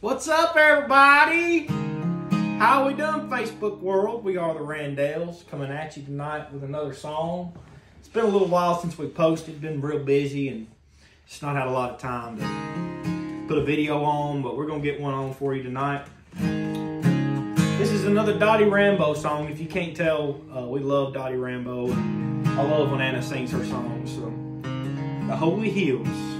What's up, everybody? How we doing, Facebook world? We are the Randells coming at you tonight with another song. It's been a little while since we posted. Been real busy and just not had a lot of time to put a video on, but we're gonna get one on for you tonight. This is another Dottie Rambo song. If you can't tell, uh, we love Dottie Rambo. I love when Anna sings her songs. So, The Holy Hills.